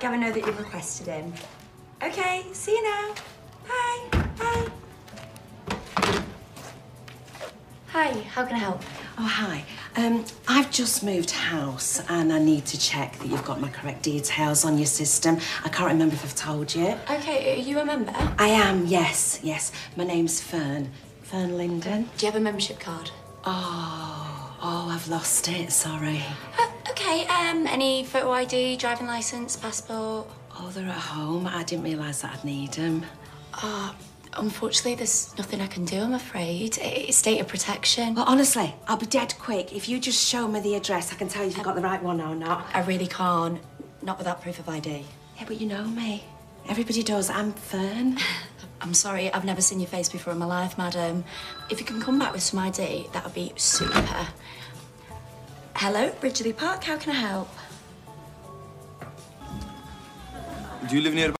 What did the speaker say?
Gavin know that you've requested him. Okay, see you now. Bye. Bye. Hi, how can I help? Oh, hi. Um, I've just moved house and I need to check that you've got my correct details on your system. I can't remember if I've told you. Okay, are you a member? I am, yes, yes. My name's Fern. Fern Linden. Do you have a membership card? Oh, oh, I've lost it, sorry. Uh, okay, um, any photo ID, driving license, passport? Oh, they're at home. I didn't realise that I'd need them. Uh, unfortunately, there's nothing I can do, I'm afraid. It's data protection. Well, honestly, I'll be dead quick. If you just show me the address, I can tell you if you've got the right one or not. I really can't. Not without proof of ID. Yeah, but you know me. Everybody does. I'm Fern. I'm sorry, I've never seen your face before in my life, madam. If you can come back with some ID, that would be super. Hello, Ridgely Park, how can I help? Do you live near